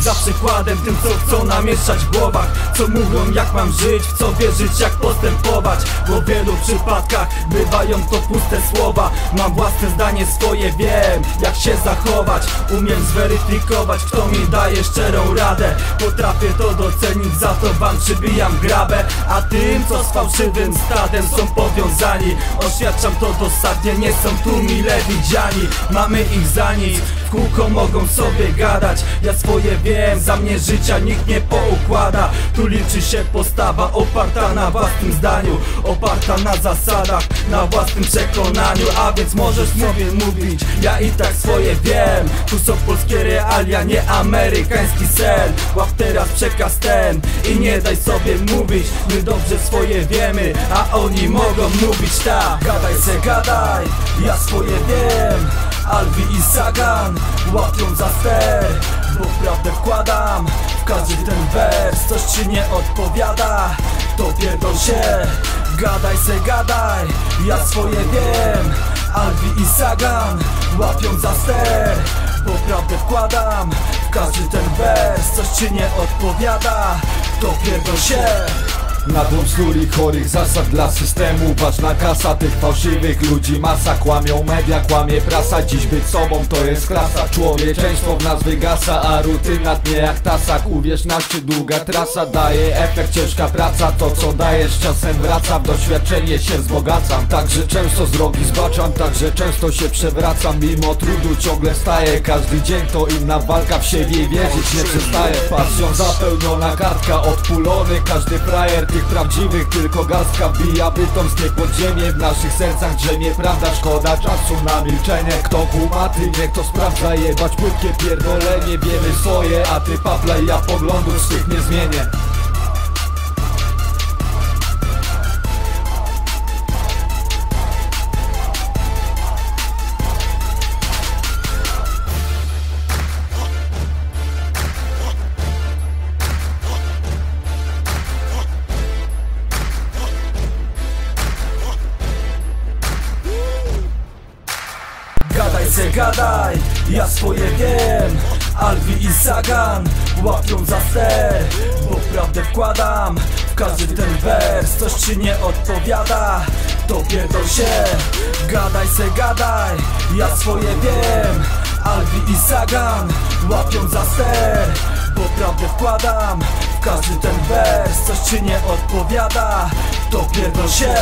za przykładem tym co chcą namieszać w głowach. Co mówią jak mam żyć, w co wierzyć, jak postępować. Bo w wielu przypadkach bywają to puste słowa. Mam własne zdanie swoje, wiem jak się zachować. Umiem zweryfikować kto mi daje szczerą radę. Potrafię to docenić, za to wam przybijam grabę. A tym co z fałszywym stadem są powiązani Oświadczam to dosadnie, nie są tu mile widziani. Mamy ich za nic, w kółko mogą sobie gadać. Ja swoje wiem, za mnie życia nikt nie poukłada. Tu liczy się postawa oparta na własnym zdaniu Oparta na zasadach, na własnym przekonaniu. A więc możesz sobie mówić, ja i tak swoje wiem. Tu są polskie realia, nie amerykański sen. Łap teraz przekaz ten i nie daj sobie mówić. My dobrze swoje wiemy, a oni mogą mówić tak. Gadaj se gadaj, ja swoje wiem Albi i Sagan łapią za ster Bo prawdę wkładam w każdy ten wers. Coś ci nie odpowiada, to pierdol się. Gadaj se gadaj, ja swoje wiem. Albi i Sagan łapią za ster Bo prawdę wkładam w każdy ten wers. Coś ci nie odpowiada, to pierdol się Nadłom snuri chorych zasad dla systemu. Ważna kasa tych fałszywych ludzi. Masa kłamią media, kłamie. Prasa Dziś być sobą to jest klasa. Człowieczeństwo w nas wygasa A rutyna tnie jak tasak. Uwierz na czy długa trasa Daje efekt? Ciężka praca To co dajesz. Czasem wraca W doświadczenie się wzbogacam. Także często z drogi zbaczam Także często się przewracam. Mimo trudu ciągle staję. Każdy dzień to inna walka w siebie Wierzyć nie przestaję. Pasją zapełniona kartka Odpulony każdy frajer tych prawdziwych tylko garstka bija bytomskie podziemie W naszych sercach drzemie prawda Szkoda czasu na milczenie. Kto kumaty, niech to sprawdza Jebać płytkie pierdolenie. Wiemy swoje, a ty paplaj Ja poglądów swych nie zmienię Se gadaj, ja swoje wiem. Alvi i Sagan łapią za ster Bo prawdę wkładam w każdy ten wers. Coś ci nie odpowiada, to pierdol się. Gadaj se gadaj, ja swoje wiem. Alvi i Sagan łapią za ster Bo prawdę wkładam w każdy ten wers. Coś ci nie odpowiada, to pierdol się